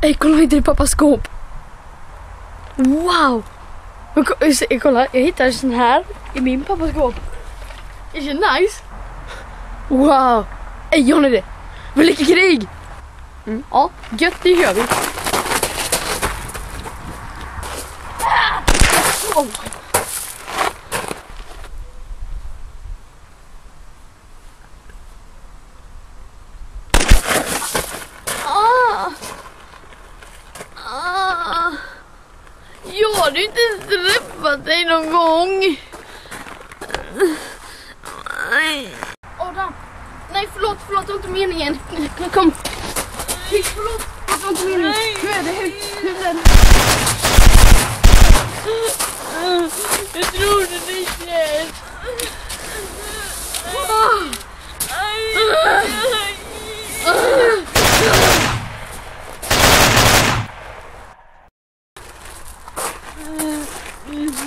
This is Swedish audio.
Ej, kolla hittade i pappas skåp. Wow! Kolla, jag hittade en sån här i min pappas skåp. Är det nice? Wow! Ey Johnny det! Vi leker krig! Mm. Ja, gött det gör vi. Ah! Oh. Ah. Ah. Jag har ju inte träffat dig någon gång. Nej. Adam. Nej förlåt, förlåt det var inte meningen. Kom. Förlåt, det var inte meningen. Hur är det? Hur? 嗯嗯。